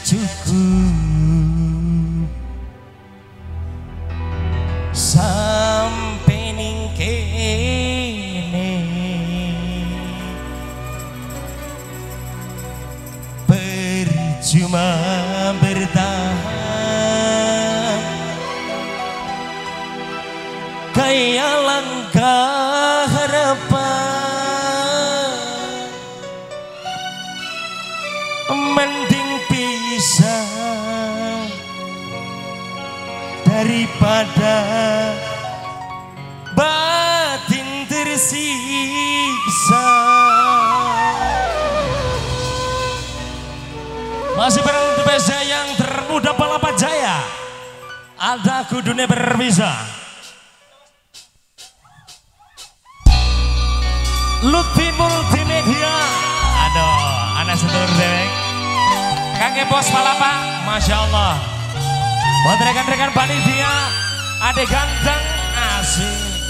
cukup. Sampai ning kene percuma bertahan. Kayak langkah pada batin tersiksa. Masih pernah untuk Best yang termuda Palapa Jaya. Ada kudunya berbisa Lutfi Multimedia Aduh, anak setur dewek. Kakek bos palapa, Masya Allah. Buat rekan-rekan panitia Ade ganteng asik.